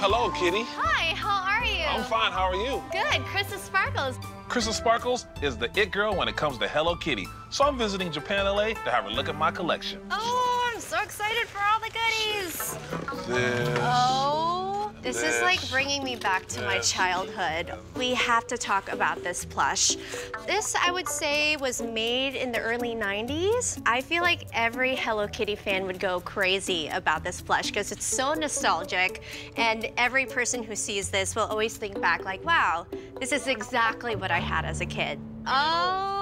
Hello, Kitty. Hi, how are you? I'm fine. How are you? Good. Crystal Sparkles. Crystal Sparkles is the it girl when it comes to Hello Kitty. So I'm visiting JapanLA to have a look at my collection. Oh, I'm so excited for all the goodies. This. Oh, this is like bringing me back to my childhood. We have to talk about this plush. This, I would say, was made in the early 90s. I feel like every Hello Kitty fan would go crazy about this plush because it's so nostalgic. And every person who sees this will always think back like, wow, this is exactly what I had as a kid. Oh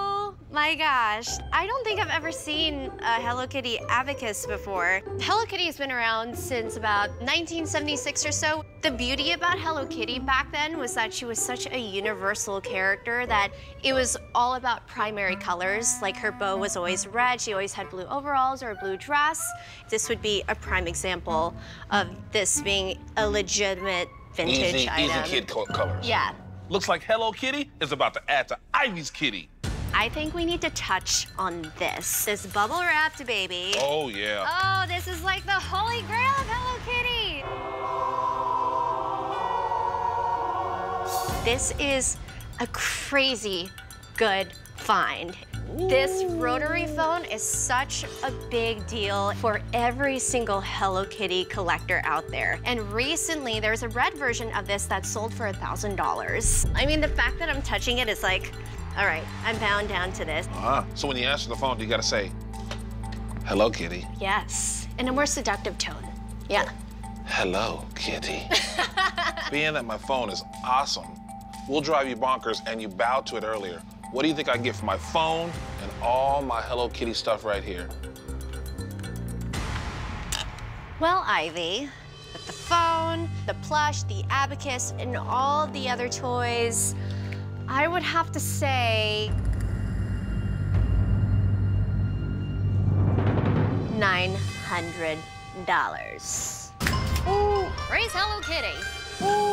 my gosh. I don't think I've ever seen a Hello Kitty abacus before. Hello Kitty has been around since about 1976 or so. The beauty about Hello Kitty back then was that she was such a universal character that it was all about primary colors. Like her bow was always red, she always had blue overalls or a blue dress. This would be a prime example of this being a legitimate vintage Easy, item. easy kid colors. Yeah. Looks like Hello Kitty is about to add to Ivy's Kitty. I think we need to touch on this. This bubble wrapped baby. Oh, yeah. Oh, this is like the holy grail of Hello Kitty. This is a crazy good find. This rotary phone is such a big deal for every single Hello Kitty collector out there. And recently, there's a red version of this that sold for a $1,000. I mean, the fact that I'm touching it is like, all right, I'm bound down to this. Uh-huh. So when you answer the phone, do you gotta say, Hello, Kitty. Yes, in a more seductive tone. Yeah. Hello, Kitty. Being that my phone is awesome, we'll drive you bonkers and you bowed to it earlier. What do you think I get for my phone and all my Hello Kitty stuff right here? Well, Ivy, with the phone, the plush, the abacus, and all the other toys, I would have to say nine hundred dollars. Ooh, praise Hello Kitty. Ooh,